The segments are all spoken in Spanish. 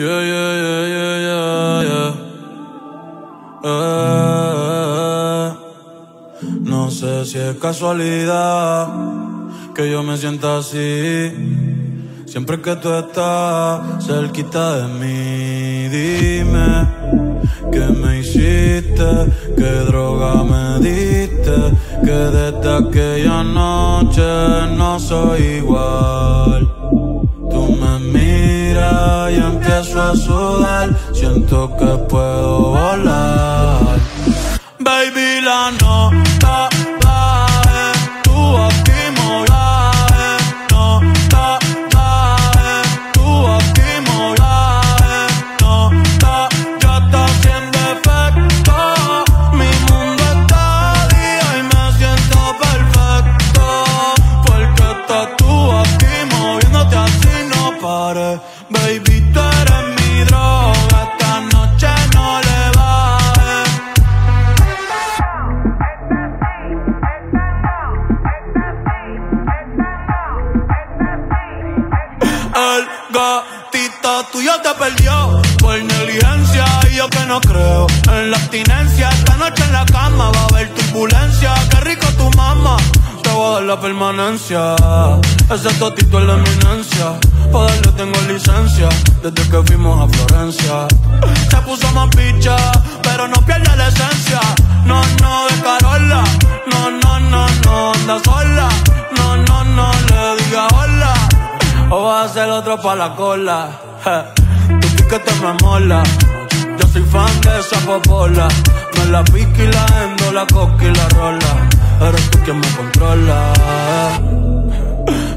Yeah, yeah, yeah, yeah, yeah, yeah. Eh, no sé si es casualidad que yo me sienta así. Siempre que tú estás cerquita de mí, dime qué me hiciste, qué droga me diste, que desde aquella noche no soy igual. Empiezo siento que puedo volar. Baby, la nota baje, tú aquí moraje, nota baje, tú aquí moraje, nota ya está haciendo efecto. Mi mundo está día y me siento perfecto, porque estás tú aquí moviéndote así no pare. Baby, El gatito tuyo te perdió por negligencia y yo que no creo en la abstinencia. Esta noche en la cama va a haber turbulencia. Qué rico tu mamá, te voy a dar la permanencia. Ese totito es la eminencia. Pa' darle tengo licencia desde que fuimos a Florencia. Se puso más picha, O vas a ser otro pa' la cola. Je, Tu piquete me mola. Yo soy fan de esa popola. Me la pique y la endo, la coca y la rola. Eres tú quien me controla.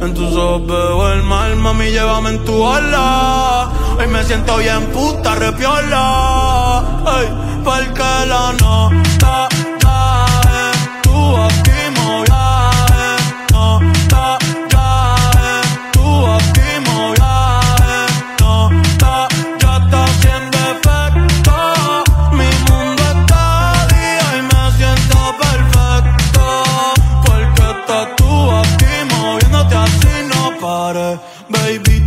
En tus ojos veo el mal, mami, llévame en tu ola. Hoy me siento bien puta, repiola. Ay, porque la nota Baby,